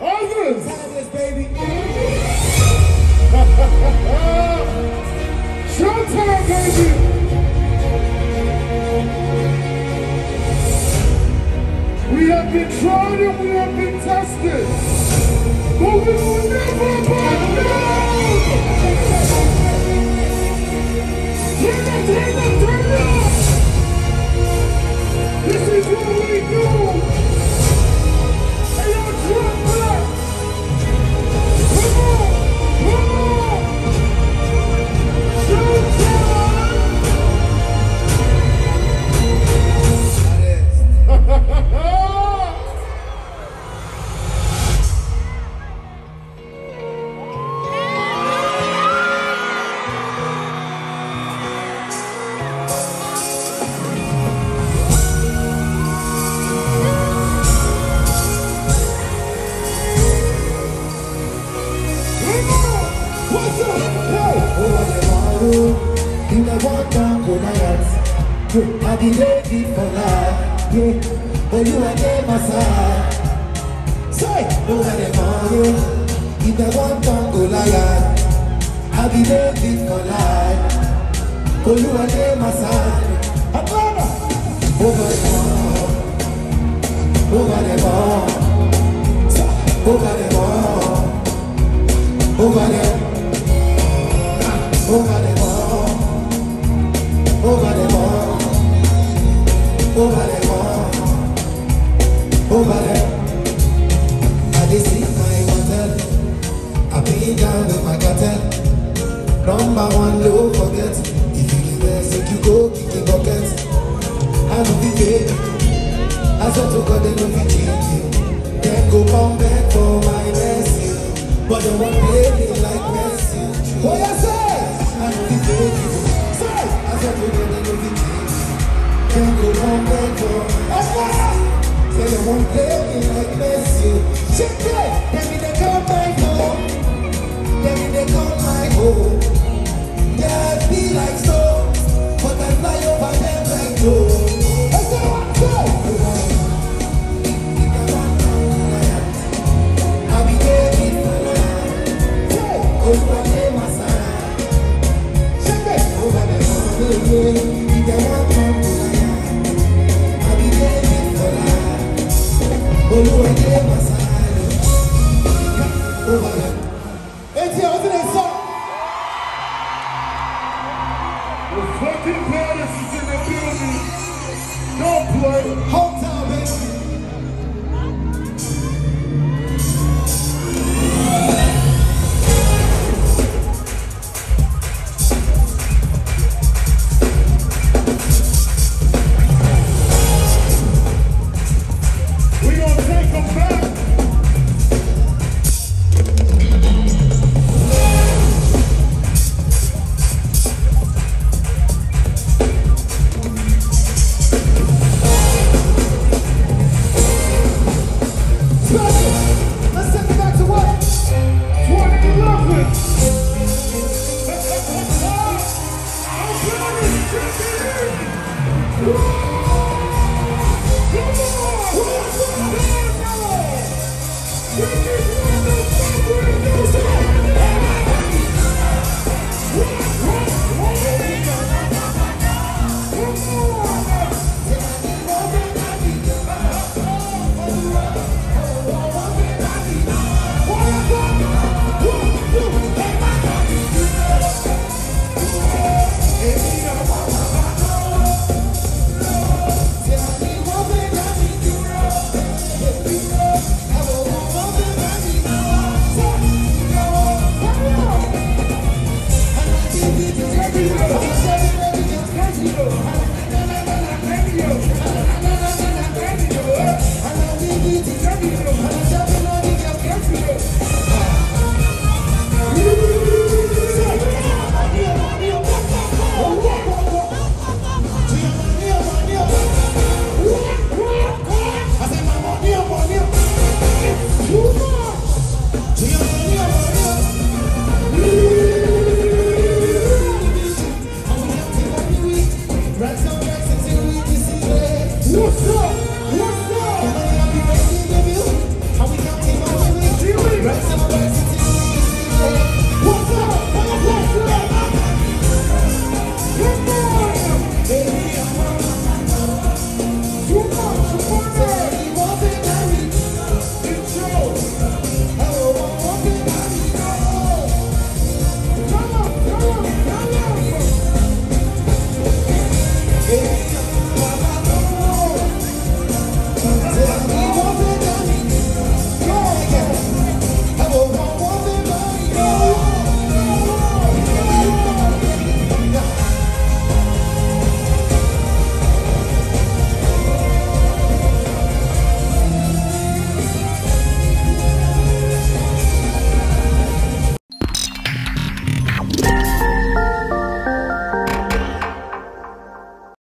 Others. Baby. Baby. We have been tried and we have been tested. But we will never. Turn it, turn it, turn it. This is what we do. oh You may want. I be ready for life yeah. But you are there my side Say, no I you You I be ready for life But you are there my side Over the wall Over the wall Over the wall Over the Over the pocket. If you do this, if you go, kick the bucket. I know the fake. I said to God, they know the cheat. Then go pound back for my mercy. But the one day me like mercy. Oh, what you say? I know the fake. Say. I said to God, they know the cheat. Then go pound back for my mercy. Say the one day me like mercy. Check it. Then me Jesús. Don't Yeah.